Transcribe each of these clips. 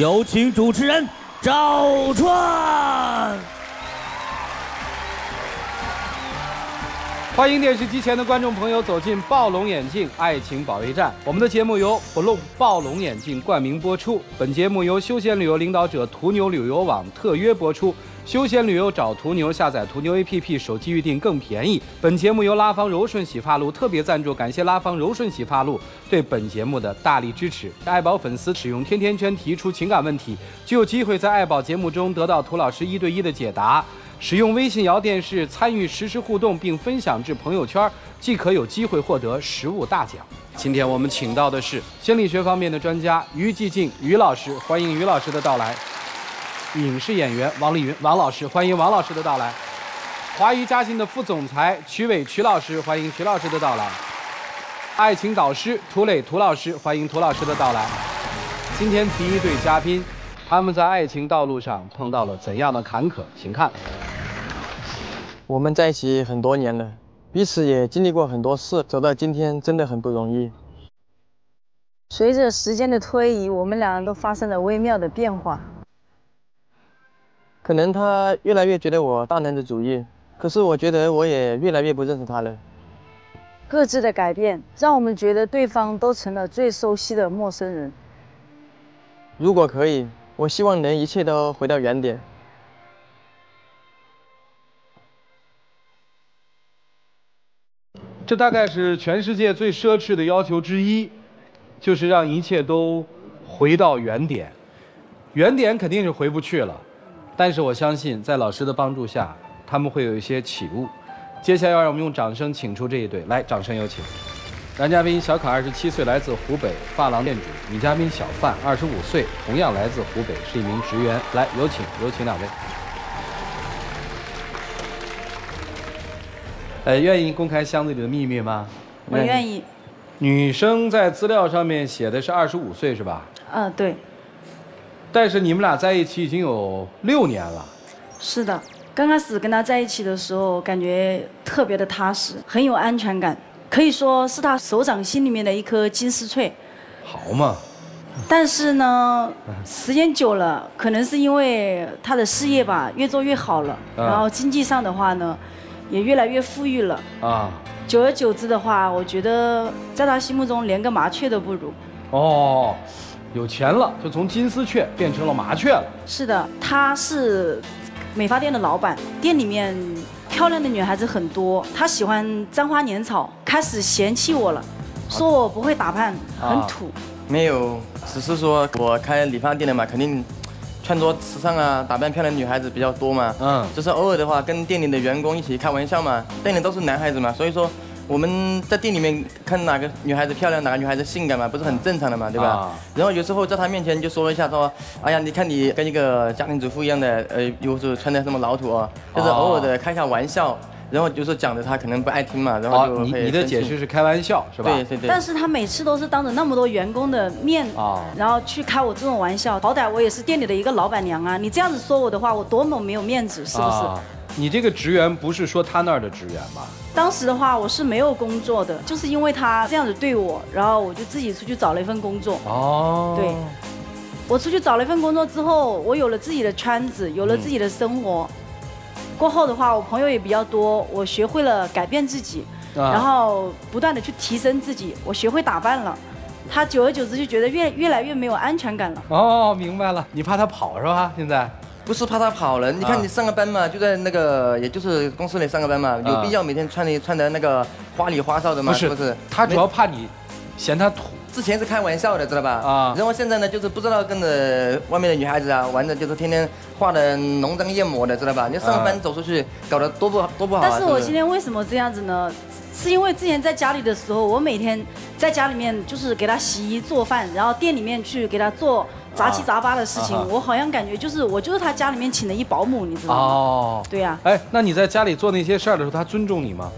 有请主持人赵川。欢迎电视机前的观众朋友走进暴龙眼镜爱情保卫战。我们的节目由不龙暴龙眼镜冠名播出。本节目由休闲旅游领导者途牛旅游网特约播出。休闲旅游找途牛，下载途牛 APP，手机预订更便宜。本节目由拉芳柔顺洗发露特别赞助，感谢拉芳柔顺洗发露对本节目的大力支持。爱宝粉丝使用天天圈提出情感问题，就有机会在爱宝节目中得到涂老师一对一的解答。使用微信摇电视参与实时互动并分享至朋友圈，即可有机会获得实物大奖。今天我们请到的是心理学方面的专家于继静于老师，欢迎于老师的到来。影视演员王丽云王老师，欢迎王老师的到来。华谊嘉信的副总裁曲伟曲老师，欢迎曲老师的到来。爱情导师涂磊涂老师，欢迎涂老师的到来。今天第一对嘉宾，他们在爱情道路上碰到了怎样的坎坷？请看。我们在一起很多年了，彼此也经历过很多事，走到今天真的很不容易。随着时间的推移，我们两人都发生了微妙的变化。可能他越来越觉得我大男子主义，可是我觉得我也越来越不认识他了。各自的改变，让我们觉得对方都成了最熟悉的陌生人。如果可以，我希望能一切都回到原点。这大概是全世界最奢侈的要求之一，就是让一切都回到原点。原点肯定是回不去了，但是我相信在老师的帮助下，他们会有一些起悟。接下来让我们用掌声请出这一对，来，掌声有请。男嘉宾小卡，二十七岁，来自湖北，发廊店主；女嘉宾小范，二十五岁，同样来自湖北，是一名职员。来，有请，有请两位。呃，愿意公开箱子里的秘密吗？我愿意。女生在资料上面写的是二十五岁，是吧？嗯，对。但是你们俩在一起已经有六年了。是的，刚开始跟他在一起的时候，感觉特别的踏实，很有安全感，可以说是他手掌心里面的一颗金丝翠。好嘛。但是呢，时间久了，可能是因为他的事业吧，越做越好了，然后经济上的话呢。也越来越富裕了啊！久而久之的话，我觉得在他心目中连个麻雀都不如。哦，有钱了就从金丝雀变成了麻雀了。是的，他是美发店的老板，店里面漂亮的女孩子很多，他喜欢沾花惹草，开始嫌弃我了，说我不会打扮，很土。没有，只是说我开理发店的嘛，肯定。穿着时尚啊，打扮漂亮的女孩子比较多嘛。嗯，就是偶尔的话，跟店里的员工一起开玩笑嘛。店里都是男孩子嘛，所以说我们在店里面看哪个女孩子漂亮，哪个女孩子性感嘛，不是很正常的嘛，对吧？然后有时候在她面前就说了一下，说：“哎呀，你看你跟一个家庭主妇一样的，呃，有时候穿的这么老土哦。”就是偶尔的开下玩笑。然后就是讲的他可能不爱听嘛，然后就你你的解释是开玩笑是吧？对对对。但是他每次都是当着那么多员工的面啊，然后去开我这种玩笑。好歹我也是店里的一个老板娘啊，你这样子说我的话，我多么没有面子，是不是？你这个职员不是说他那儿的职员吧？当时的话我是没有工作的，就是因为他这样子对我，然后我就自己出去找了一份工作。哦。对。我出去找了一份工作之后，我有了自己的圈子，有了自己的生活。过后的话，我朋友也比较多，我学会了改变自己，然后不断的去提升自己。我学会打扮了，他久而久之就觉得越越来越没有安全感了。哦，明白了，你怕他跑是吧？现在不是怕他跑了，你看你上个班嘛，就在那个也就是公司里上个班嘛，有必要每天穿的穿的那个花里花哨的吗？不是不是，他主要怕你嫌他土。之前是开玩笑的，知道吧？啊，然后现在呢，就是不知道跟着外面的女孩子啊玩的，就是天天画的浓妆艳抹的，知道吧？你上班走出去搞得多不多不好。但是我今天为什么这样子呢？是因为之前在家里的时候，我每天在家里面就是给他洗衣做饭，然后店里面去给他做杂七杂八的事情，我好像感觉就是我就是他家里面请的一保姆，你知道吗？哦，对呀。哎，那你在家里做那些事儿的时候，他尊重你吗？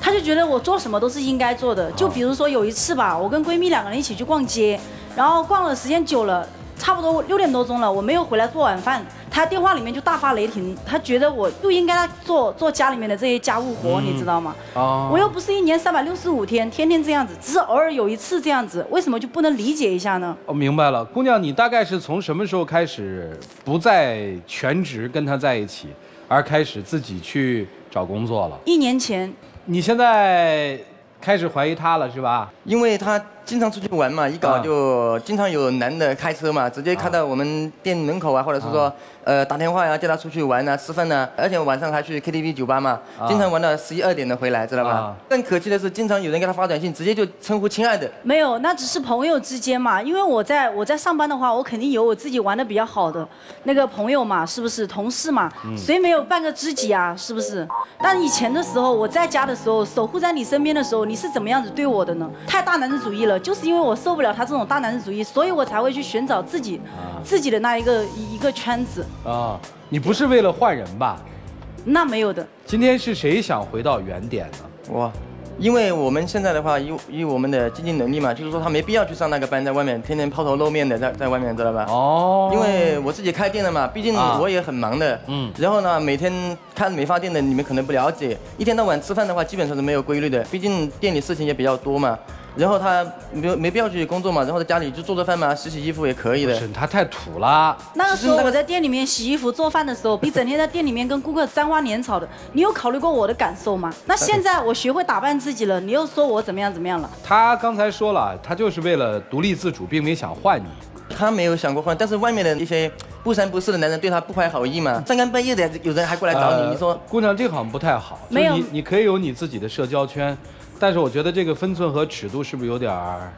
他就觉得我做什么都是应该做的，就比如说有一次吧，我跟闺蜜两个人一起去逛街，然后逛了时间久了，差不多六点多钟了，我没有回来做晚饭。他电话里面就大发雷霆，他觉得我不应该做做家里面的这些家务活，你知道吗？哦，我又不是一年三百六十五天天天这样子，只是偶尔有一次这样子，为什么就不能理解一下呢？我明白了，姑娘，你大概是从什么时候开始不再全职跟他在一起，而开始自己去找工作了？一年前。你现在开始怀疑他了是吧？因为他。经常出去玩嘛，一搞就经常有男的开车嘛，直接开到我们店门口啊，或者是说，呃，打电话呀，叫他出去玩啊，吃饭呢，而且晚上还去 KTV 酒吧嘛，经常玩到十一二点的回来，知道吧？更可气的是，经常有人给他发短信，直接就称呼亲爱的。没有，那只是朋友之间嘛，因为我在我在上班的话，我肯定有我自己玩的比较好的那个朋友嘛，是不是？同事嘛，谁没有半个知己啊？是不是？但以前的时候，我在家的时候，守护在你身边的时候，你是怎么样子对我的呢？太大男子主义了。就是因为我受不了他这种大男子主义，所以我才会去寻找自己，自己的那一个一个圈子。啊，你不是为了换人吧？那没有的。今天是谁想回到原点呢？我。因为我们现在的话，以以我们的经济能力嘛，就是说他没必要去上那个班，在外面天天抛头露面的在在外面，知道吧？哦。因为我自己开店的嘛，毕竟我也很忙的。嗯。然后呢，每天开美发店的，你们可能不了解，一天到晚吃饭的话，基本上是没有规律的。毕竟店里事情也比较多嘛。然后他没没必要去工作嘛，然后在家里就做做饭嘛，洗洗衣服也可以的。是他太土了。那个时候我在店里面洗衣服做饭的时候，你整天在店里面跟顾客沾花惹草的，你有考虑过我的感受吗？那现在我学会打扮自己了，你又说我怎么样怎么样了？他刚才说了，他就是为了独立自主，并没想换你。他没有想过换，但是外面的一些不三不四的男人对他不怀好意嘛，三更半夜的有人还过来找你，你说姑娘这好像不太好。没有，你你可以有你自己的社交圈。但是我觉得这个分寸和尺度是不是有点儿？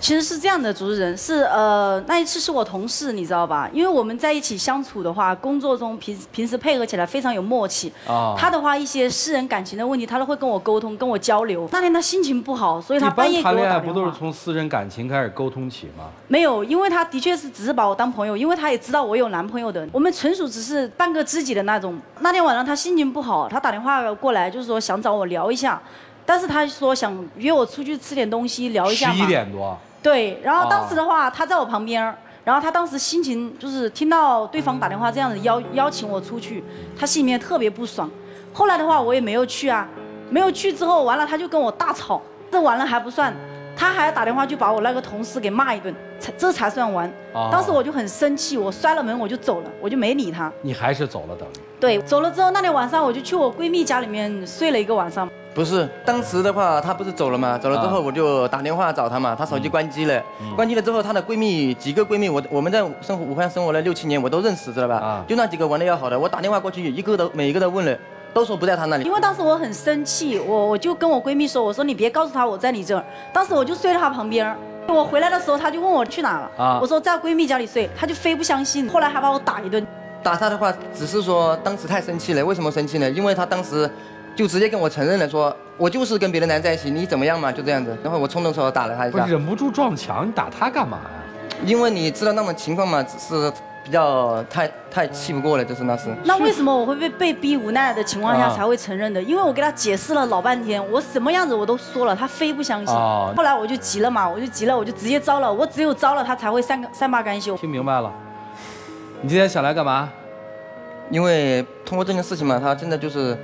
其实是这样的，主持人是呃那一次是我同事，你知道吧？因为我们在一起相处的话，工作中平平时配合起来非常有默契。啊。他的话一些私人感情的问题，他都会跟我沟通，跟我交流。那天他心情不好，所以他半夜给我谈恋爱不都是从私人感情开始沟通起吗？没有，因为他的确是只是把我当朋友，因为他也知道我有男朋友的，我们纯属只是半个知己的那种。那天晚上他心情不好，他打电话过来，就是说想找我聊一下。但是他说想约我出去吃点东西聊一下嘛。十一点多。对，然后当时的话他在我旁边，然后他当时心情就是听到对方打电话这样子邀邀请我出去，他心里面特别不爽。后来的话我也没有去啊，没有去之后完了他就跟我大吵，这完了还不算，他还打电话就把我那个同事给骂一顿，才这才算完。当时我就很生气，我摔了门我就走了，我就没理他。你还是走了等于？对，走了之后那天晚上我就去我闺蜜家里面睡了一个晚上。不是，当时的话，她不是走了吗？走了之后，我就打电话找她嘛，她手机关机了。关机了之后，她的闺蜜几个闺蜜，我我们在生活武汉生活了六七年，我都认识，知道吧？啊。就那几个玩的要好的，我打电话过去，一个都每一个都问了，都说不在她那里。因为当时我很生气，我我就跟我闺蜜说，我说你别告诉她我在你这儿。当时我就睡在她旁边，我回来的时候，她就问我去哪了。啊。我说在闺蜜家里睡，她就非不相信，后来还把我打一顿。打她的话，只是说当时太生气了。为什么生气呢？因为她当时。就直接跟我承认了，说我就是跟别的男在一起，你怎么样嘛？就这样子。然后我冲动时候打了他一下。忍不住撞墙，你打他干嘛呀？因为你知道那种情况嘛，只是比较太太气不过了，就是那是。那为什么我会被被逼无奈的情况下才会承认的？因为我给他解释了老半天，我什么样子我都说了，他非不相信。后来我就急了嘛，我就急了，我就直接招了，我只有招了他才会善善罢甘休。听明白了。你今天想来干嘛？因为通过这件事情嘛，他真的就是。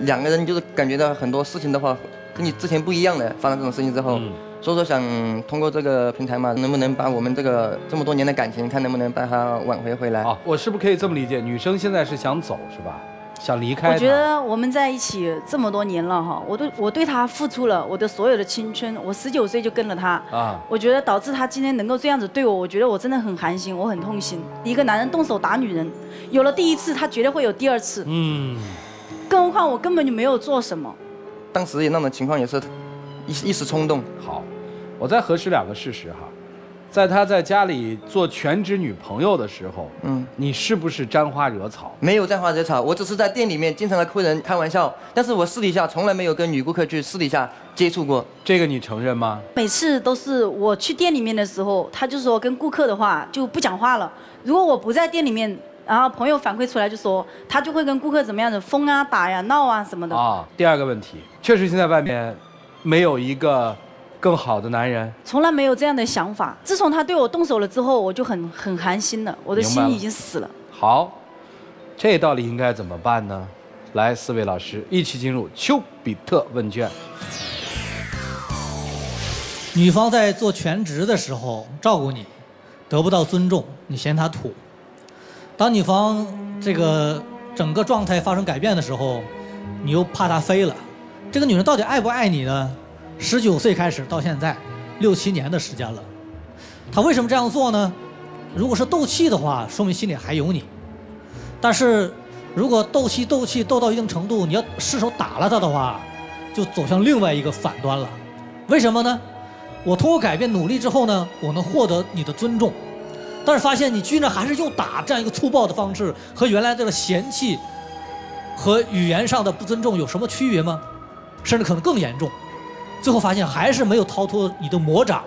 两个人就是感觉到很多事情的话，跟你之前不一样的，发生这种事情之后，所以说想通过这个平台嘛，能不能把我们这个这么多年的感情，看能不能把它挽回回来。啊，我是不是可以这么理解？女生现在是想走是吧？想离开。我觉得我们在一起这么多年了哈，我都我对他付出了我的所有的青春，我十九岁就跟了他啊，我觉得导致他今天能够这样子对我，我觉得我真的很寒心，我很痛心。一个男人动手打女人，有了第一次，他绝对会有第二次。嗯。更何况我根本就没有做什么，当时也那种情况也是，一一时冲动。好，我再核实两个事实哈，在他在家里做全职女朋友的时候，嗯，你是不是沾花惹草？没有沾花惹草，我只是在店里面经常和客人开玩笑，但是我私底下从来没有跟女顾客去私底下接触过。这个你承认吗？每次都是我去店里面的时候，他就说跟顾客的话就不讲话了。如果我不在店里面。然后朋友反馈出来就说，他就会跟顾客怎么样的疯啊、打呀、闹啊什么的。啊，第二个问题，确实现在外面没有一个更好的男人。从来没有这样的想法。自从他对我动手了之后，我就很很寒心了，我的心已经死了。好，这道理应该怎么办呢？来，四位老师一起进入丘比特问卷。女方在做全职的时候照顾你，得不到尊重，你嫌她土；当女方这个整个状态发生改变的时候，你又怕她飞了。这个女人到底爱不爱你呢？十九岁开始到现在，六七年的时间了，她为什么这样做呢？如果是斗气的话，说明心里还有你；但是如果斗气斗气斗到一定程度，你要失手打了她的话，就走向另外一个反端了。为什么呢？我通过改变努力之后呢，我能获得你的尊重，但是发现你居然还是用打这样一个粗暴的方式，和原来这个嫌弃和语言上的不尊重有什么区别吗？甚至可能更严重。最后发现还是没有逃脱你的魔掌，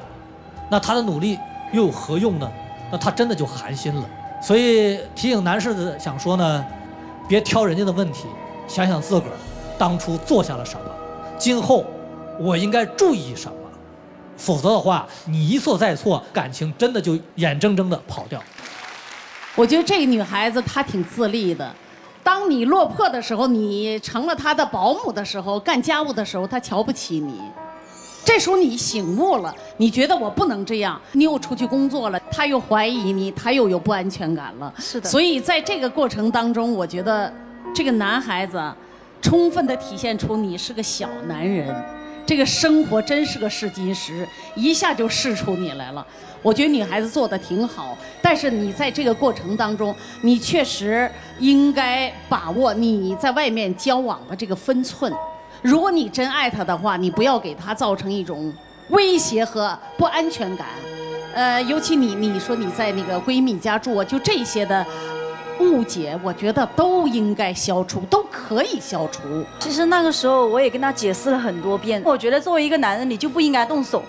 那他的努力又有何用呢？那他真的就寒心了。所以提醒男士的想说呢，别挑人家的问题，想想自个儿当初做下了什么，今后我应该注意什么。否则的话，你一错再错，感情真的就眼睁睁的跑掉。我觉得这个女孩子她挺自立的。当你落魄的时候，你成了她的保姆的时候，干家务的时候，她瞧不起你。这时候你醒悟了，你觉得我不能这样，你又出去工作了，她又怀疑你，她又有不安全感了。是的。所以在这个过程当中，我觉得这个男孩子，充分的体现出你是个小男人。这个生活真是个试金石，一下就试出你来了。我觉得女孩子做的挺好，但是你在这个过程当中，你确实应该把握你在外面交往的这个分寸。如果你真爱他的话，你不要给他造成一种威胁和不安全感。呃，尤其你你说你在那个闺蜜家住，就这些的。误解，我觉得都应该消除，都可以消除。其实那个时候我也跟他解释了很多遍。我觉得作为一个男人，你就不应该动手。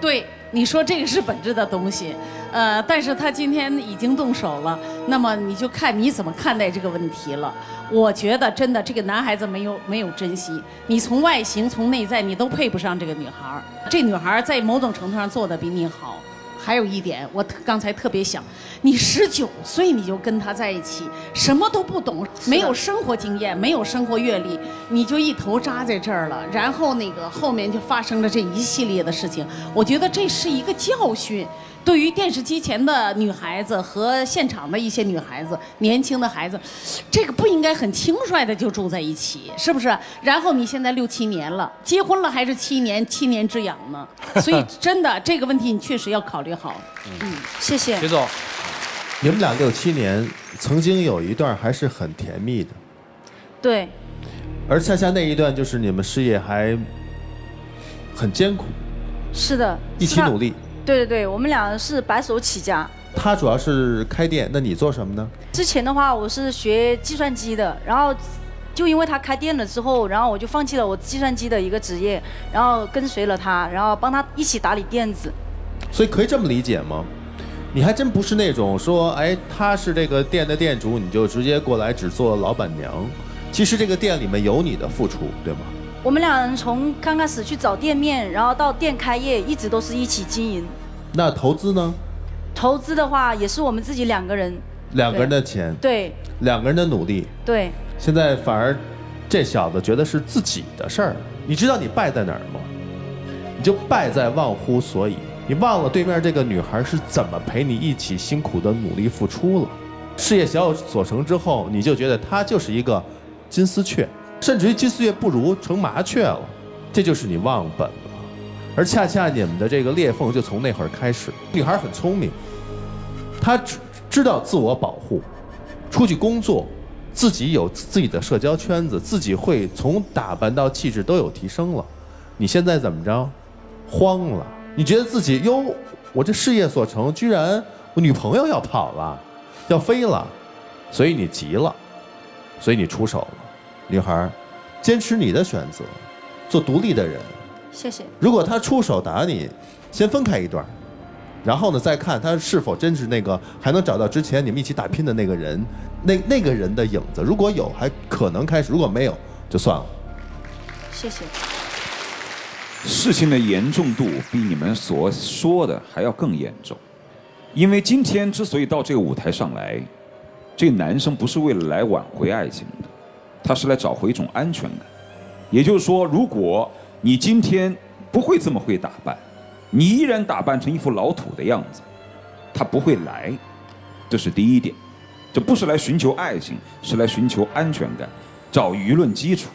对，你说这个是本质的东西。呃，但是他今天已经动手了，那么你就看你怎么看待这个问题了。我觉得真的，这个男孩子没有没有珍惜你，从外形从内在你都配不上这个女孩这女孩在某种程度上做的比你好。还有一点，我刚才特别想，你十九岁你就跟他在一起，什么都不懂，没有生活经验，没有生活阅历，你就一头扎在这儿了，然后那个后面就发生了这一系列的事情，我觉得这是一个教训。对于电视机前的女孩子和现场的一些女孩子、年轻的孩子，这个不应该很轻率的就住在一起，是不是？然后你现在六七年了，结婚了还是七年七年之痒呢？所以真的这个问题你确实要考虑好。嗯，谢谢。徐总，你们俩六七年曾经有一段还是很甜蜜的，对。而恰恰那一段就是你们事业还很艰苦。是的。一起努力。对对对，我们俩是白手起家。他主要是开店，那你做什么呢？之前的话，我是学计算机的，然后就因为他开店了之后，然后我就放弃了我计算机的一个职业，然后跟随了他，然后帮他一起打理店子。所以可以这么理解吗？你还真不是那种说，哎，他是这个店的店主，你就直接过来只做老板娘。其实这个店里面有你的付出，对吗？我们两人从刚开始去找店面，然后到店开业，一直都是一起经营。那投资呢？投资的话，也是我们自己两个人。两个人的钱。对。两个人的努力。对。现在反而，这小子觉得是自己的事儿。你知道你败在哪儿吗？你就败在忘乎所以。你忘了对面这个女孩是怎么陪你一起辛苦的努力付出了。事业小有所成之后，你就觉得她就是一个金丝雀。甚至于金丝雀不如成麻雀了，这就是你忘本了。而恰恰你们的这个裂缝就从那会儿开始。女孩很聪明，她知知道自我保护，出去工作，自己有自己的社交圈子，自己会从打扮到气质都有提升了。你现在怎么着？慌了？你觉得自己哟，我这事业所成，居然我女朋友要跑了，要飞了，所以你急了，所以你出手了。女孩，坚持你的选择，做独立的人。谢谢。如果他出手打你，先分开一段，然后呢，再看他是否真是那个还能找到之前你们一起打拼的那个人，那那个人的影子。如果有，还可能开始；如果没有，就算了。谢谢。事情的严重度比你们所说的还要更严重，因为今天之所以到这个舞台上来。这男生不是为了来挽回爱情的，他是来找回一种安全感。也就是说，如果你今天不会这么会打扮，你依然打扮成一副老土的样子，他不会来。这是第一点，这不是来寻求爱情，是来寻求安全感，找舆论基础，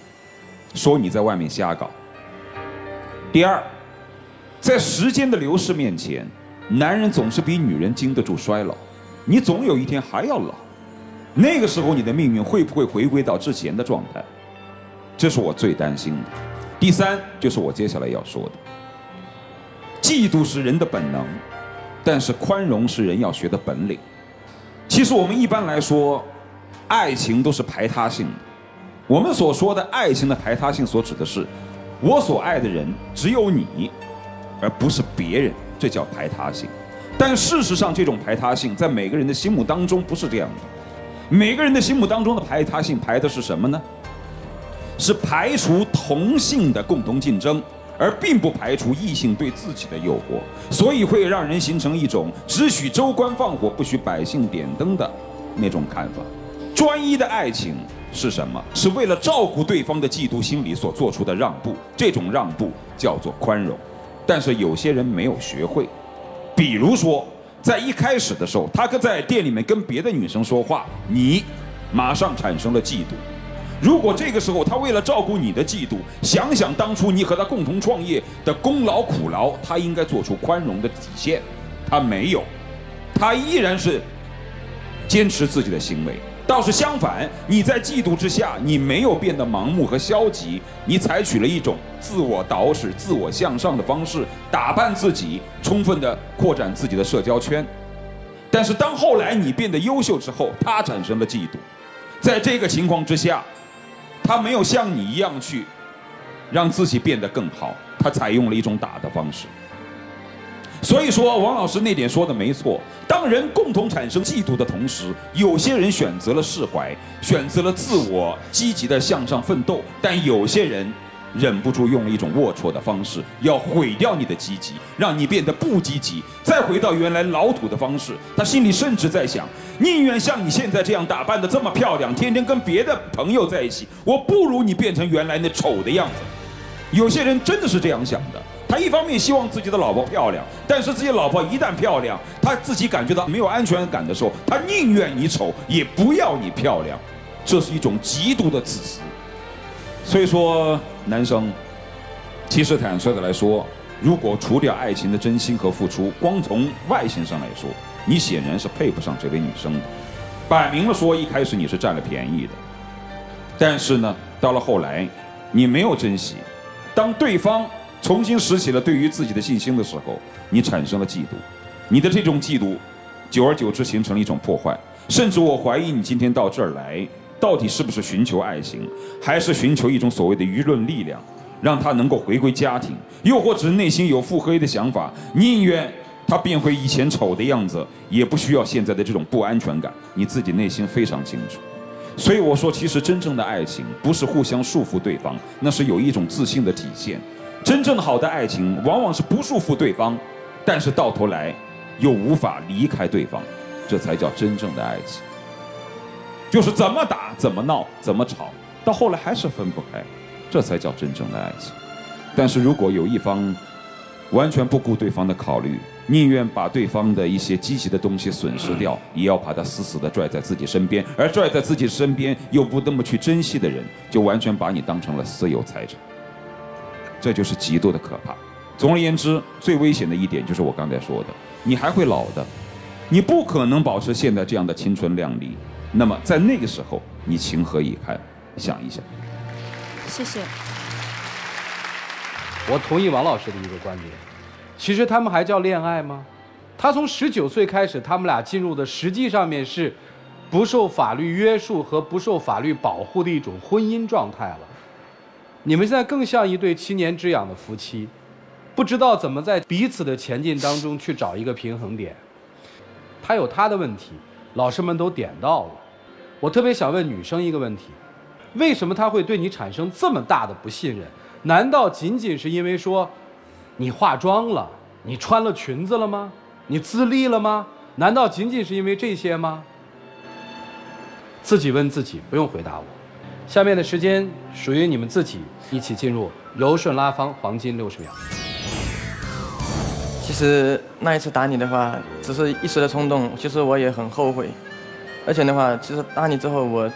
说你在外面瞎搞。第二，在时间的流逝面前，男人总是比女人经得住衰老，你总有一天还要老，那个时候你的命运会不会回归到之前的状态？这是我最担心的。第三，就是我接下来要说的，嫉妒是人的本能，但是宽容是人要学的本领。其实我们一般来说，爱情都是排他性的。我们所说的爱情的排他性，所指的是我所爱的人只有你，而不是别人，这叫排他性。但事实上，这种排他性在每个人的心目当中不是这样的。每个人的心目当中的排他性排的是什么呢？是排除同性的共同竞争。而并不排除异性对自己的诱惑，所以会让人形成一种只许州官放火，不许百姓点灯的那种看法。专一的爱情是什么？是为了照顾对方的嫉妒心理所做出的让步，这种让步叫做宽容。但是有些人没有学会，比如说在一开始的时候，他跟在店里面跟别的女生说话，你马上产生了嫉妒。如果这个时候他为了照顾你的嫉妒，想想当初你和他共同创业的功劳苦劳，他应该做出宽容的底线，他没有，他依然是坚持自己的行为。倒是相反，你在嫉妒之下，你没有变得盲目和消极，你采取了一种自我导使、自我向上的方式，打扮自己，充分的扩展自己的社交圈。但是当后来你变得优秀之后，他产生了嫉妒，在这个情况之下。他没有像你一样去让自己变得更好，他采用了一种打的方式。所以说，王老师那点说的没错。当人共同产生嫉妒的同时，有些人选择了释怀，选择了自我积极的向上奋斗，但有些人。忍不住用了一种龌龊的方式，要毁掉你的积极，让你变得不积极，再回到原来老土的方式。他心里甚至在想，宁愿像你现在这样打扮的这么漂亮，天天跟别的朋友在一起，我不如你变成原来那丑的样子。有些人真的是这样想的，他一方面希望自己的老婆漂亮，但是自己老婆一旦漂亮，他自己感觉到没有安全感的时候，他宁愿你丑，也不要你漂亮。这是一种极度的自私。所以说，男生，其实坦率的来说，如果除掉爱情的真心和付出，光从外形上来说，你显然是配不上这位女生的。摆明了说，一开始你是占了便宜的，但是呢，到了后来，你没有珍惜。当对方重新拾起了对于自己的信心的时候，你产生了嫉妒，你的这种嫉妒，久而久之形成了一种破坏，甚至我怀疑你今天到这儿来。到底是不是寻求爱情，还是寻求一种所谓的舆论力量，让他能够回归家庭？又或者内心有腹黑的想法，宁愿他变回以前丑的样子，也不需要现在的这种不安全感。你自己内心非常清楚。所以我说，其实真正的爱情不是互相束缚对方，那是有一种自信的体现。真正好的爱情往往是不束缚对方，但是到头来又无法离开对方，这才叫真正的爱情。就是怎么打、怎么闹、怎么吵，到后来还是分不开，这才叫真正的爱情。但是如果有一方完全不顾对方的考虑，宁愿把对方的一些积极的东西损失掉，也要把他死死地拽在自己身边，而拽在自己身边又不那么去珍惜的人，就完全把你当成了私有财产。这就是极度的可怕。总而言之，最危险的一点就是我刚才说的，你还会老的，你不可能保持现在这样的青春靓丽。那么在那个时候，你情何以堪？想一想。谢谢。我同意王老师的一个观点，其实他们还叫恋爱吗？他从十九岁开始，他们俩进入的实际上面是不受法律约束和不受法律保护的一种婚姻状态了。你们现在更像一对七年之痒的夫妻，不知道怎么在彼此的前进当中去找一个平衡点。他有他的问题。老师们都点到了，我特别想问女生一个问题：为什么他会对你产生这么大的不信任？难道仅仅是因为说你化妆了、你穿了裙子了吗？你自立了吗？难道仅仅是因为这些吗？自己问自己，不用回答我。下面的时间属于你们自己，一起进入柔顺拉芳黄金六十秒。其实那一次打你的话，只是一时的冲动，其实我也很后悔。而且的话，其实打你之后，我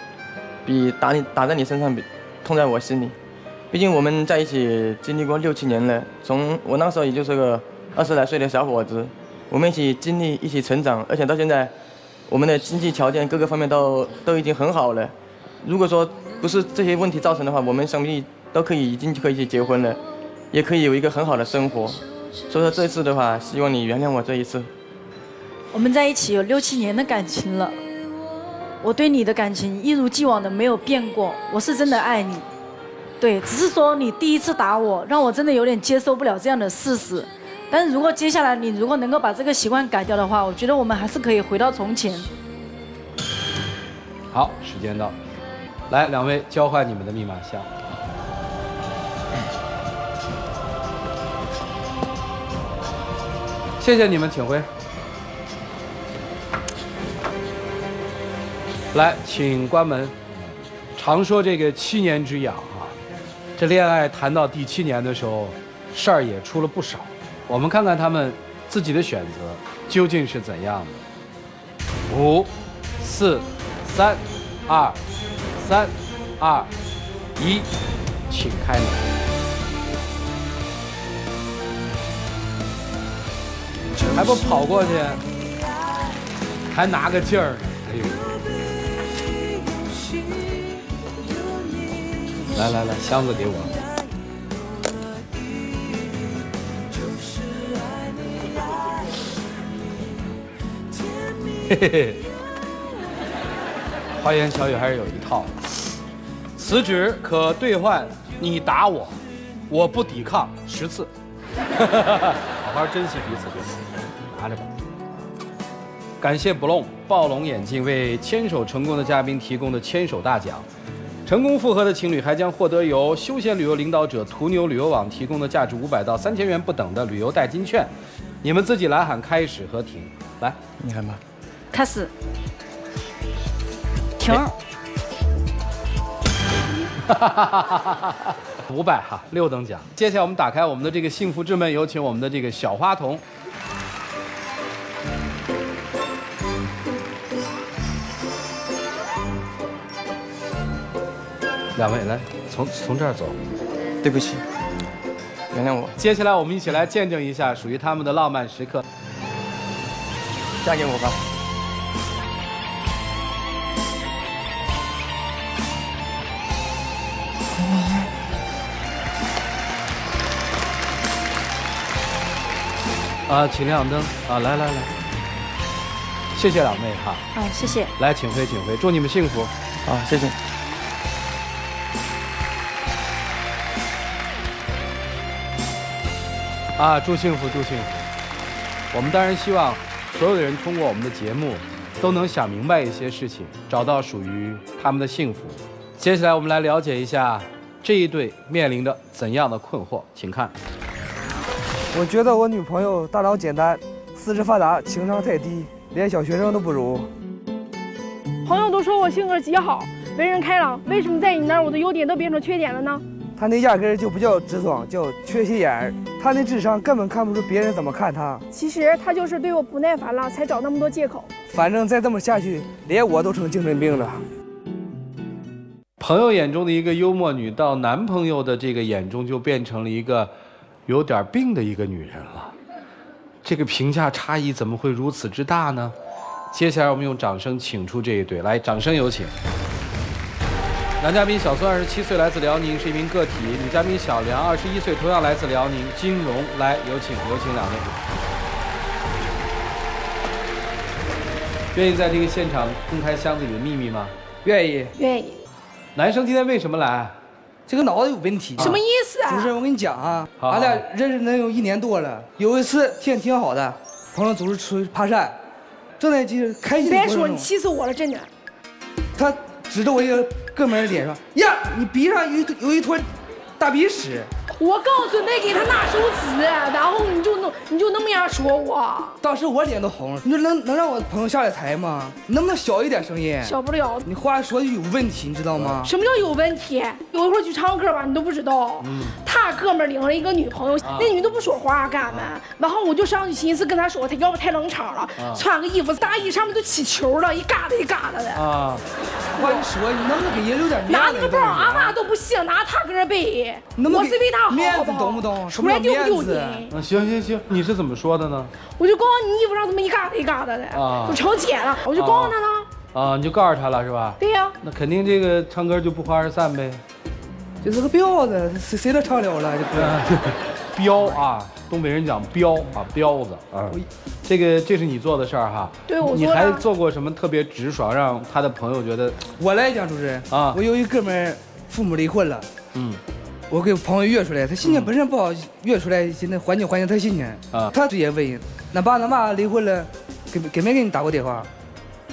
比打你打在你身上比痛在我心里。毕竟我们在一起经历过六七年了，从我那时候也就是个二十来岁的小伙子，我们一起经历、一起成长，而且到现在，我们的经济条件各个方面都都已经很好了。如果说不是这些问题造成的话，我们想必都可以已经可以去结婚了，也可以有一个很好的生活。所以说这次的话，希望你原谅我这一次。我们在一起有六七年的感情了，我对你的感情一如既往的没有变过，我是真的爱你。对，只是说你第一次打我，让我真的有点接受不了这样的事实。但是如果接下来你如果能够把这个习惯改掉的话，我觉得我们还是可以回到从前。好，时间到，来，两位交换你们的密码箱。谢谢你们，请回。来，请关门。常说这个七年之痒啊，这恋爱谈到第七年的时候，事儿也出了不少。我们看看他们自己的选择究竟是怎样的。五、四、三、二、三、二、一，请开门。还不跑过去，还拿个劲儿，哎呦！来来来，箱子给我。嘿嘿嘿，花言巧语还是有一套。此纸可兑换你打我，我不抵抗十次。好好珍惜彼此就行。拿着吧。感谢 Blom 暴龙眼镜为牵手成功的嘉宾提供的牵手大奖，成功复合的情侣还将获得由休闲旅游领导者途牛旅游网提供的价值五百到三千元不等的旅游代金券。你们自己来喊开始和停，来，你喊吧。开始。停。五百哈，六等奖。接下来我们打开我们的这个幸福之门，有请我们的这个小花童。两位来，从从这儿走。对不起，原谅我。接下来我们一起来见证一下属于他们的浪漫时刻。嫁给我吧。啊，请亮灯啊！来来来，谢谢两位哈。啊，谢谢。来，请回，请回，祝你们幸福。啊，谢谢。啊，祝幸福，祝幸福！我们当然希望所有的人通过我们的节目，都能想明白一些事情，找到属于他们的幸福。接下来，我们来了解一下这一对面临着怎样的困惑，请看。我觉得我女朋友大脑简单，四肢发达，情商太低，连小学生都不如。朋友都说我性格极好，为人开朗，为什么在你那儿我的优点都变成缺点了呢？他那压根就不叫直爽，叫缺心眼儿。他那智商根本看不出别人怎么看他。其实他就是对我不耐烦了，才找那么多借口。反正再这么下去，连我都成精神病了。朋友眼中的一个幽默女，到男朋友的这个眼中就变成了一个有点病的一个女人了。这个评价差异怎么会如此之大呢？接下来我们用掌声请出这一对，来，掌声有请。男嘉宾小孙，二十七岁，来自辽宁，是一名个体；女嘉宾小梁，二十一岁，同样来自辽宁，金融。来，有请，有请两位。愿意在这个现场公开箱子里的秘密吗？愿意，愿意。男生今天为什么来？这个脑子有问题。什么意思啊？主持人，我跟你讲啊，俺俩认识能有一年多了。有一次天挺好的，朋友组织出去爬山，正在就是开心。别说，你气死我了，真的。他指着我一个。哥们的脸上呀，你鼻上有有一坨大鼻屎，我刚准备给他拿手指，然后你就那你就那么样说我，当时我脸都红了。你说能能让我朋友下来台吗？能不能小一点声音？小不了。你话说的有问题，你知道吗？什么叫有问题？有一会儿去唱歌吧，你都不知道。嗯。他哥们领了一个女朋友，那女的不说话干嘛？然后我就上去寻思跟他说，他要不太冷场了，穿个衣服大衣上面都起球了，一嘎达一嘎达的。啊。我跟你说，你能不能给人留点面子？拿那个包，俺妈都不行，拿他搁这背。我是为他好，面子懂不懂？出来丢不丢人？嗯，行行行，你是怎么说的呢？我就告诉你衣服上这么一疙瘩一疙瘩的，啊都成茧了。我就告诉他了。啊，你就告诉他了是吧？对呀。那肯定这个唱歌就不欢而散呗。就是个彪子，谁谁都唱了了，这歌 彪啊！东北人讲彪啊，彪子啊。这个这是你做的事儿哈。对，我你还做过什么特别直爽，让他的朋友觉得？我来讲，主持人啊，我有一哥们儿父母离婚了，嗯，我给朋友约出来，他心情本身不好，约出来现在缓解缓解他心情啊。他直接问，那爸那妈离婚了，给给没给你打过电话？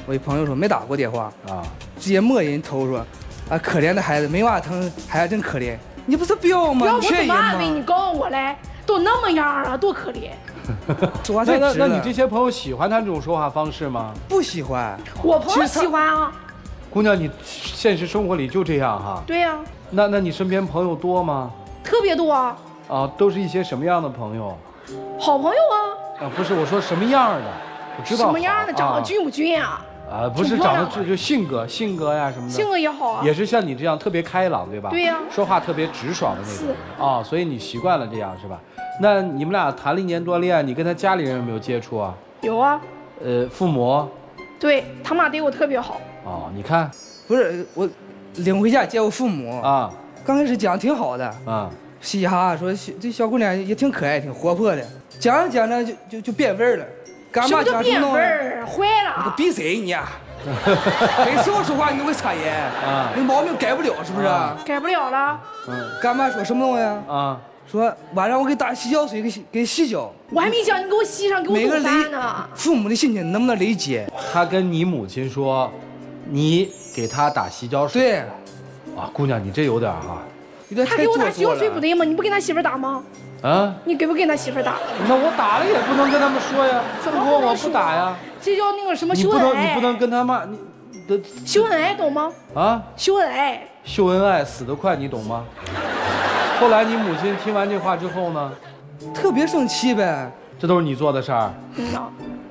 我一朋友说没打过电话啊，直接默人头说。啊，可怜的孩子，没娃疼，孩子真可怜。你不是彪吗？彪我怎么安慰你？告诉我嘞，都那么样了，多可怜。说话太直了。那那你这些朋友喜欢他这种说话方式吗？不喜欢。我朋友喜欢啊。姑娘，你现实生活里就这样哈？对呀。那那你身边朋友多吗？特别多。啊，都是一些什么样的朋友？好朋友啊。啊，不是，我说什么样的？我知道。什么样的？长得俊不俊啊？啊，不是长得就就性格性格呀什么的，性格也好啊，也是像你这样特别开朗，对吧？对呀，说话特别直爽的那种。啊，所以你习惯了这样是吧？那你们俩谈了一年多恋爱，你跟他家里人有没有接触啊？有啊。呃，父母？对他妈对我特别好。哦，你看，不是我领回家见我父母啊，刚开始讲挺好的啊，嘻哈说这小姑娘也挺可爱，挺活泼的，讲着讲着就就就变味儿了。什么叫变味儿？坏了！你逼谁你？每次我说话你都会插言啊？那毛病改不了是不是？改不了了。嗯。干妈说什么东西啊？说晚上我给打洗脚水给洗给洗脚。我还没讲你给我洗上给我做饭呢。父母的心情能不能理解？他跟你母亲说，你给他打洗脚水。对。啊，姑娘，你这有点哈。有点他给我打洗脚水不对吗？你不跟他媳妇打吗？啊！你给不给他媳妇打？那我打了也不能跟他们说呀。这么多我不打呀？这叫那个什么秀恩爱？你不能跟他妈，你的秀恩爱懂吗？啊！秀恩爱。秀恩爱死得快，你懂吗？后来你母亲听完这话之后呢？特别生气呗。这都是你做的事儿。嗯呐。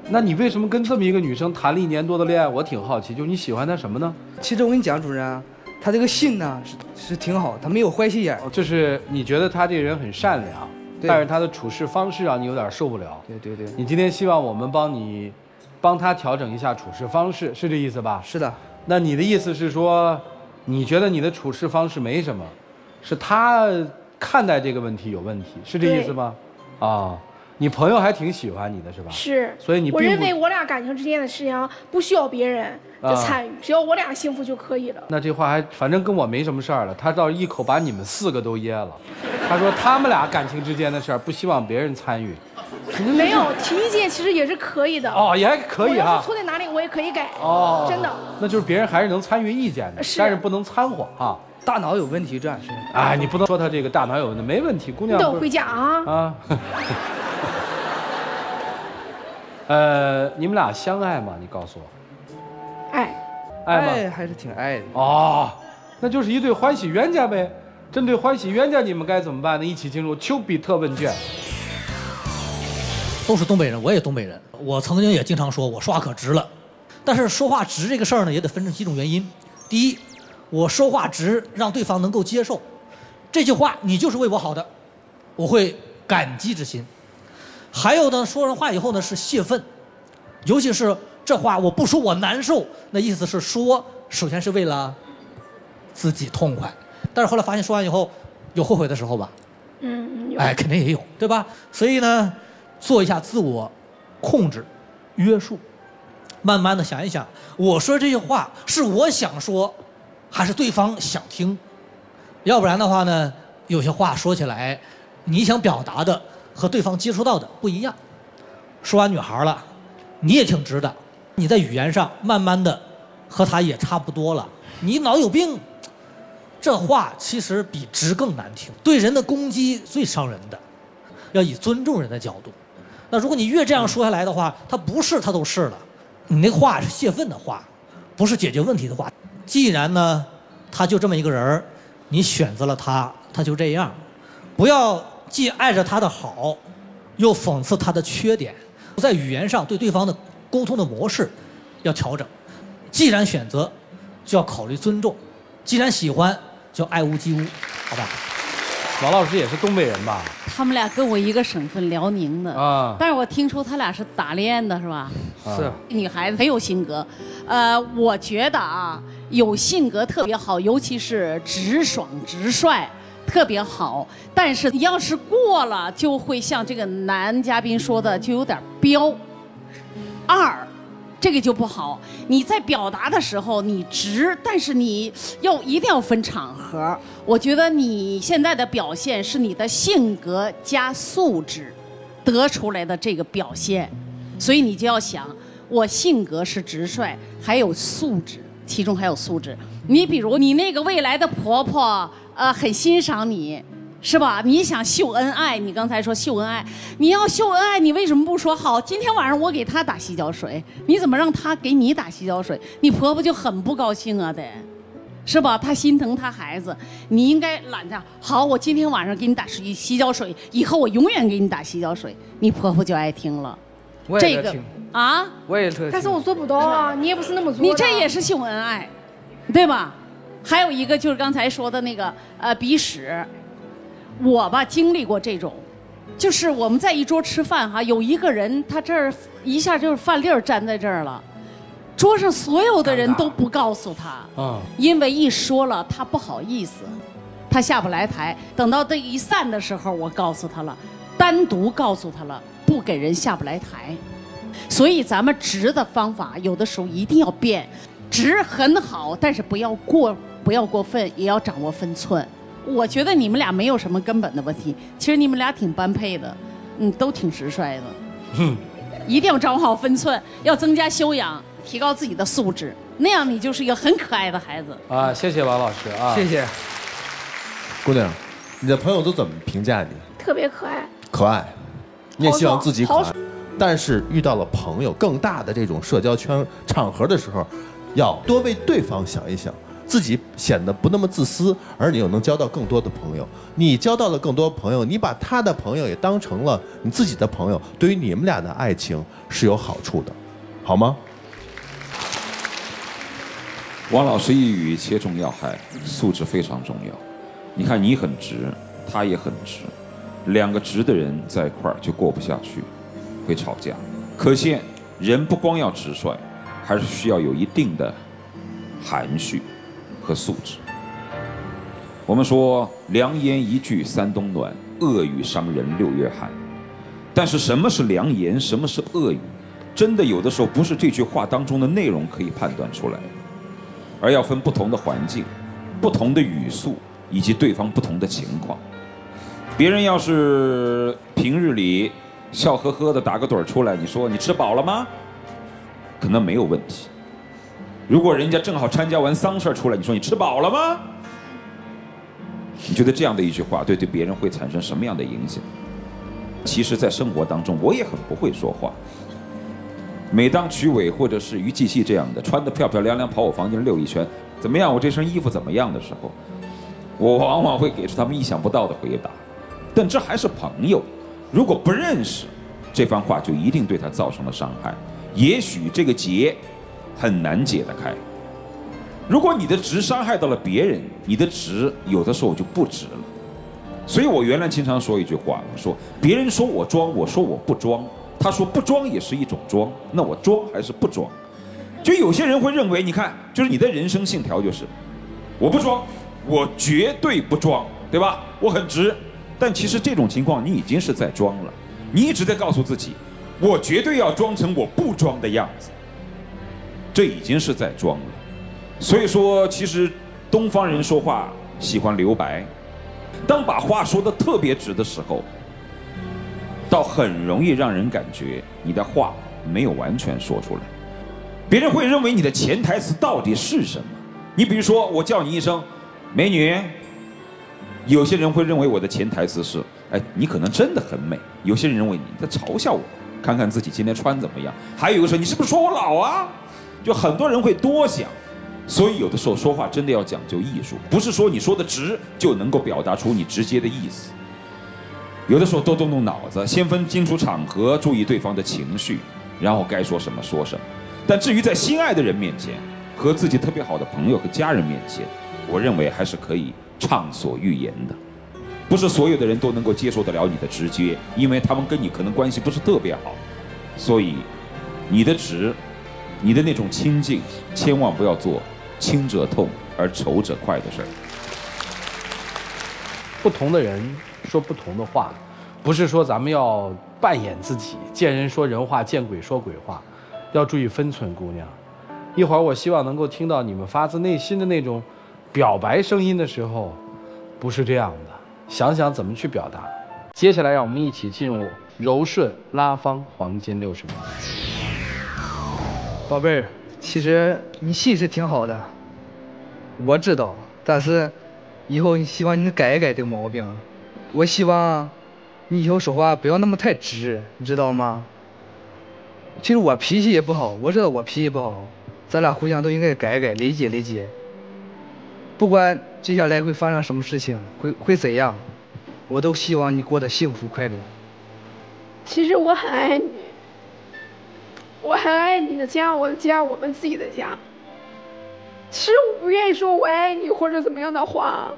那你为什么跟这么一个女生谈了一年多的恋爱？我挺好奇，就是你喜欢她什么呢？其实我跟你讲，主任。她这个性呢是是挺好，她没有坏心眼就是你觉得她这人很善良，但是她的处事方式让你有点受不了。对对对。你今天希望我们帮你，帮她调整一下处事方式，是这意思吧？是的。那你的意思是说，你觉得你的处事方式没什么，是她看待这个问题有问题，是这意思吗？啊。你朋友还挺喜欢你的是吧？是，所以你我认为我俩感情之间的事情不需要别人的参与，只要我俩幸福就可以了。那这话还反正跟我没什么事儿了，他倒是一口把你们四个都噎了。他说他们俩感情之间的事儿不希望别人参与。没有提意见其实也是可以的。哦，也还可以啊。错在哪里我也可以改。哦，真的。那就是别人还是能参与意见的，但是不能掺和啊。大脑有问题，这样是。哎，你不能说他这个大脑有问题，没问题，姑娘。都回家啊。啊。呃，你们俩相爱吗？你告诉我。爱，爱吗？还是挺爱的。哦，那就是一对欢喜冤家呗。针对欢喜冤家，你们该怎么办呢？一起进入丘比特问卷。都是东北人，我也东北人。我曾经也经常说，我说话可直了。但是说话直这个事儿呢，也得分成几种原因。第一，我说话直，让对方能够接受。这句话你就是为我好的，我会感激之心。还有呢，说完话以后呢是泄愤，尤其是这话我不说我难受，那意思是说首先是为了自己痛快，但是后来发现说完以后有后悔的时候吧，嗯，哎肯定也有，对吧？所以呢，做一下自我控制、约束，慢慢的想一想，我说这些话是我想说，还是对方想听？要不然的话呢，有些话说起来，你想表达的。和对方接触到的不一样，说完女孩了，你也挺直的，你在语言上慢慢的和她也差不多了，你脑有病，这话其实比直更难听，对人的攻击最伤人的，要以尊重人的角度。那如果你越这样说下来的话，他不是他都是了，你那话是泄愤的话，不是解决问题的话。既然呢，他就这么一个人儿，你选择了他，他就这样，不要既爱着他的好，又讽刺他的缺点，在语言上对对方的沟通的模式要调整。既然选择，就要考虑尊重；既然喜欢，就爱屋及乌，好吧？王老师也是东北人吧？他们俩跟我一个省份，辽宁的啊。但是我听说他俩是打猎的，是吧？是。女孩子很有性格，呃，我觉得啊，有性格特别好，尤其是直爽直率，特别好。但是你要是过了，就会像这个男嘉宾说的，就有点彪。二。这个就不好。你在表达的时候，你直，但是你要一定要分场合。我觉得你现在的表现是你的性格加素质得出来的这个表现，所以你就要想，我性格是直率，还有素质，其中还有素质。你比如你那个未来的婆婆，呃，很欣赏你。是吧？你想秀恩爱？你刚才说秀恩爱，你要秀恩爱，你为什么不说好？今天晚上我给他打洗脚水，你怎么让他给你打洗脚水？你婆婆就很不高兴啊，得，是吧？她心疼她孩子，你应该揽着。好，我今天晚上给你打洗洗脚水，以后我永远给你打洗脚水，你婆婆就爱听了。这个啊，我也特。但是我做不到啊，你也不是那么做。你这也是秀恩爱，对吧？还有一个就是刚才说的那个呃鼻屎。我吧经历过这种，就是我们在一桌吃饭哈，有一个人他这儿一下就是饭粒儿粘在这儿了，桌上所有的人都不告诉他，啊，因为一说了他不好意思，他下不来台。等到这一散的时候，我告诉他了，单独告诉他了，不给人下不来台。所以咱们直的方法有的时候一定要变，直很好，但是不要过，不要过分，也要掌握分寸。我觉得你们俩没有什么根本的问题，其实你们俩挺般配的，嗯，都挺直率的，嗯，一定要掌握好分寸，要增加修养，提高自己的素质，那样你就是一个很可爱的孩子。啊，谢谢王老师啊，谢谢。姑娘，你的朋友都怎么评价你？特别可爱。可爱，你也希望自己可爱，但是遇到了朋友更大的这种社交圈场合的时候，要多为对方想一想。自己显得不那么自私，而你又能交到更多的朋友。你交到了更多朋友，你把他的朋友也当成了你自己的朋友，对于你们俩的爱情是有好处的，好吗？王老师一语切中要害，素质非常重要。你看你很直，他也很直，两个直的人在一块儿就过不下去，会吵架。可见人不光要直率，还是需要有一定的含蓄。和素质。我们说良言一句三冬暖，恶语伤人六月寒。但是什么是良言，什么是恶语，真的有的时候不是这句话当中的内容可以判断出来，而要分不同的环境、不同的语速以及对方不同的情况。别人要是平日里笑呵呵的打个盹儿出来，你说你吃饱了吗？可能没有问题。如果人家正好参加完丧事出来，你说你吃饱了吗？你觉得这样的一句话对对别人会产生什么样的影响？其实，在生活当中，我也很不会说话。每当曲伟或者是于继戏这样的穿得漂漂亮亮跑我房间溜一圈，怎么样？我这身衣服怎么样的时候，我往往会给出他们意想不到的回答。但这还是朋友，如果不认识，这番话就一定对他造成了伤害。也许这个结。很难解得开。如果你的直伤害到了别人，你的直有的时候就不直了。所以我原来经常说一句话，我说别人说我装，我说我不装。他说不装也是一种装，那我装还是不装？就有些人会认为，你看，就是你的人生信条就是，我不装，我绝对不装，对吧？我很直，但其实这种情况你已经是在装了，你一直在告诉自己，我绝对要装成我不装的样子。这已经是在装了，所以说，其实东方人说话喜欢留白，当把话说的特别直的时候，倒很容易让人感觉你的话没有完全说出来，别人会认为你的潜台词到底是什么？你比如说，我叫你一声美女。有些人会认为我的潜台词是，哎，你可能真的很美。有些人认为你在嘲笑我，看看自己今天穿怎么样。还有一个说，你是不是说我老啊？就很多人会多想，所以有的时候说话真的要讲究艺术，不是说你说的直就能够表达出你直接的意思。有的时候多动动脑子，先分清楚场合，注意对方的情绪，然后该说什么说什么。但至于在心爱的人面前，和自己特别好的朋友和家人面前，我认为还是可以。畅所欲言的，不是所有的人都能够接受得了你的直接，因为他们跟你可能关系不是特别好，所以你的直，你的那种亲近，千万不要做亲者痛而仇者快的事儿。不同的人说不同的话，不是说咱们要扮演自己，见人说人话，见鬼说鬼话，要注意分寸，姑娘。一会儿我希望能够听到你们发自内心的那种。表白声音的时候，不是这样的。想想怎么去表达。接下来，让我们一起进入柔顺拉芳黄金六十秒。宝贝儿，其实你心是挺好的，我知道。但是，以后希望你能改一改这个毛病。我希望你以后说话不要那么太直，你知道吗？其实我脾气也不好，我知道我脾气不好，咱俩互相都应该改一改，理解理解。不管接下来会发生什么事情，会会怎样，我都希望你过得幸福快乐。其实我很爱你，我很爱你的家，我的家，我们自己的家。其实我不愿意说我爱你或者怎么样的话，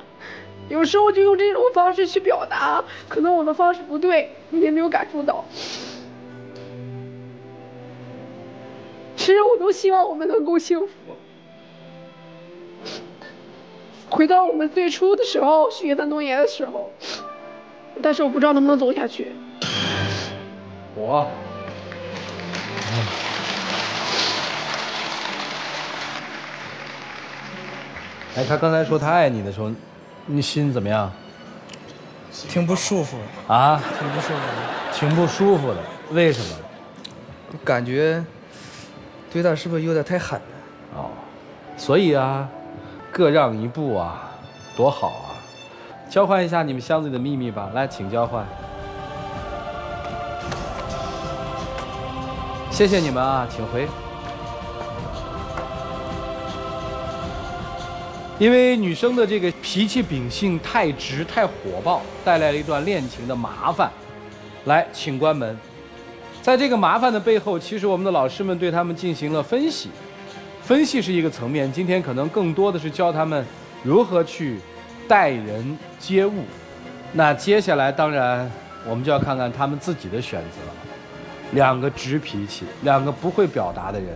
有时候就用这种方式去表达，可能我的方式不对，你也没有感受到。其实我都希望我们能够幸福。回到我们最初的时候，许下的诺言的时候，但是我不知道能不能走下去。我，哎，他刚才说他爱你的时候，你心怎么样？挺不舒服啊？挺不舒服，挺不舒服的。为什么？感觉对他是不是有点太狠了？哦，所以啊。各让一步啊，多好啊！交换一下你们箱子里的秘密吧，来，请交换。谢谢你们啊，请回。因为女生的这个脾气秉性太直、太火爆，带来了一段恋情的麻烦。来，请关门。在这个麻烦的背后，其实我们的老师们对他们进行了分析。分析是一个层面，今天可能更多的是教他们如何去待人接物。那接下来当然我们就要看看他们自己的选择。两个直脾气、两个不会表达的人，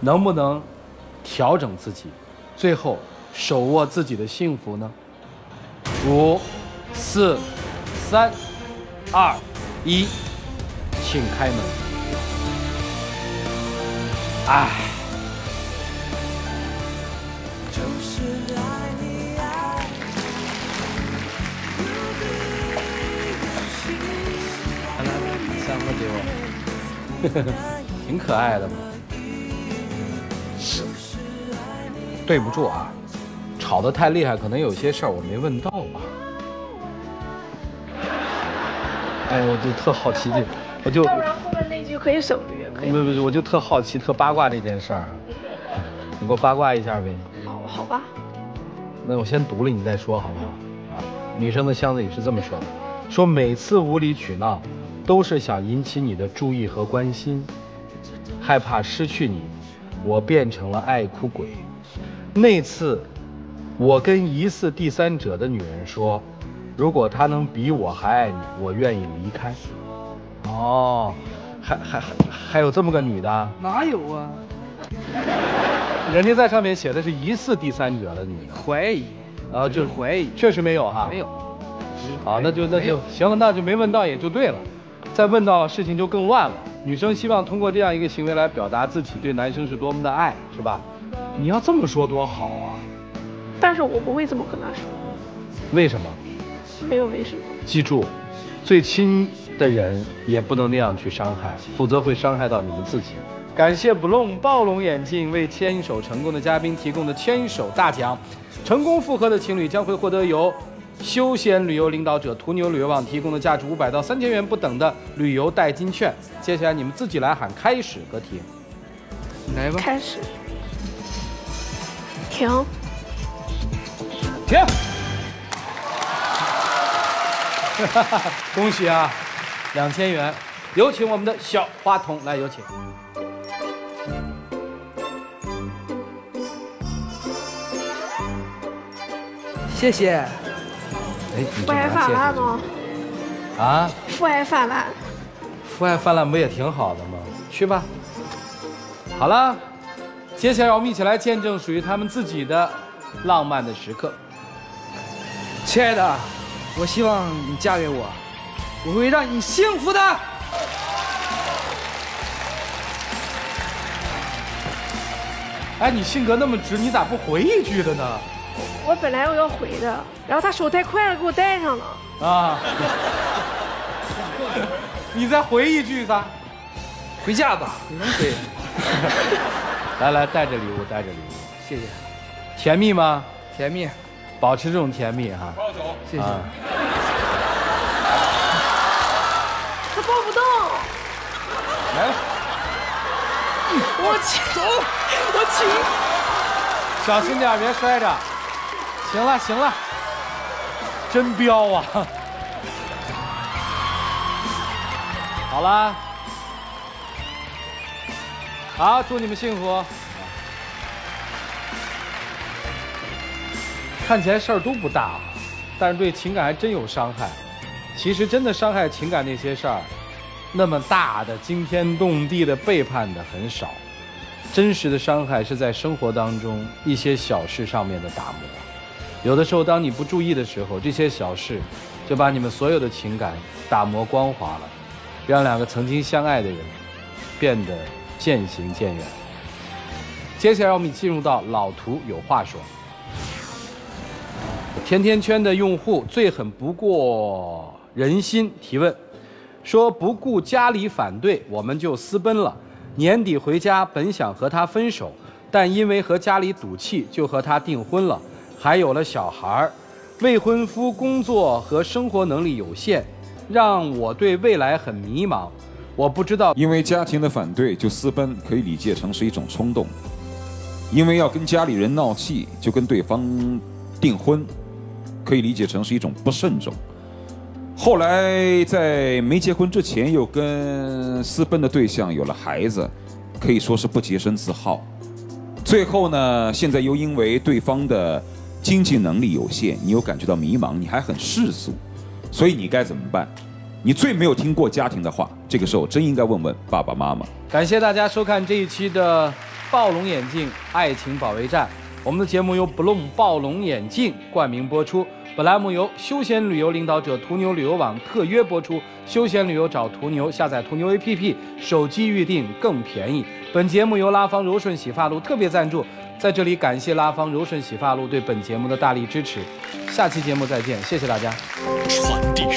能不能调整自己，最后手握自己的幸福呢？五、四、三、二、一，请开门。唉。挺可爱的嘛。对不住啊，吵得太厉害，可能有些事儿我没问到吧。哎，我就特好奇这，我就。要不然后面那句可以省略。不不不，我就特好奇、特八卦这件事儿，你给我八卦一下呗。好，好吧。那我先读了，你再说好不好？啊，女生的箱子里是这么说的：说每次无理取闹。都是想引起你的注意和关心，害怕失去你，我变成了爱哭鬼。那次，我跟疑似第三者的女人说，如果她能比我还爱你，我愿意离开。哦，还还还还有这么个女的？哪有啊？人家在上面写的是疑似第三者的女的，怀疑，啊，就是怀疑，确实没有哈，没有。好，那就那就行了，那就没问到也就对了。再问到事情就更乱了。女生希望通过这样一个行为来表达自己对男生是多么的爱，是吧？你要这么说多好啊！但是我不会这么跟他说。为什么？没有为什么。记住，最亲的人也不能那样去伤害，否则会伤害到你们自己。感谢 Bloom 暴龙眼镜为牵手成功的嘉宾提供的牵手大奖，成功复合的情侣将会获得由休闲旅游领导者途牛旅游网提供的价值五百到三千元不等的旅游代金券。接下来你们自己来喊开始和停，来吧。开始。停。停。恭喜啊，两千元！有请我们的小花童来，有请。谢谢。哎，父爱泛滥吗？啊？父爱泛滥。父爱泛滥不也挺好的吗？去吧。好了，接下来我们一起来见证属于他们自己的浪漫的时刻。亲爱的，我希望你嫁给我，我会让你幸福的。哎，你性格那么直，你咋不回一句的呢？我本来我要回的，然后他手太快了，给我带上了。啊！你再回一句噻，回家吧，你能回？来来，带着礼物，带着礼物，谢谢。甜蜜吗？甜蜜，保持这种甜蜜哈。抱走，谢谢。他抱不动。来。我请走，我请。小心点，别摔着。行了行了，真彪啊！好了，好，祝你们幸福。看起来事儿都不大，但是对情感还真有伤害。其实真的伤害情感那些事儿，那么大的惊天动地的背叛的很少，真实的伤害是在生活当中一些小事上面的打磨。有的时候，当你不注意的时候，这些小事就把你们所有的情感打磨光滑了，让两个曾经相爱的人变得渐行渐远。接下来，我们进入到老图有话说。甜甜圈的用户最狠不过人心提问，说不顾家里反对，我们就私奔了。年底回家，本想和他分手，但因为和家里赌气，就和他订婚了。还有了小孩儿，未婚夫工作和生活能力有限，让我对未来很迷茫。我不知道，因为家庭的反对就私奔，可以理解成是一种冲动；因为要跟家里人闹气，就跟对方订婚，可以理解成是一种不慎重。后来在没结婚之前，又跟私奔的对象有了孩子，可以说是不洁身自好。最后呢，现在又因为对方的。经济能力有限，你又感觉到迷茫，你还很世俗，所以你该怎么办？你最没有听过家庭的话，这个时候真应该问问爸爸妈妈。感谢大家收看这一期的暴龙眼镜爱情保卫战，我们的节目由 Bloom 暴龙眼镜冠名播出，本栏目由休闲旅游领导者途牛旅游网特约播出，休闲旅游找途牛，下载途牛 APP，手机预订更便宜。本节目由拉芳柔顺洗发露特别赞助。在这里感谢拉芳柔顺洗发露对本节目的大力支持，下期节目再见，谢谢大家。传递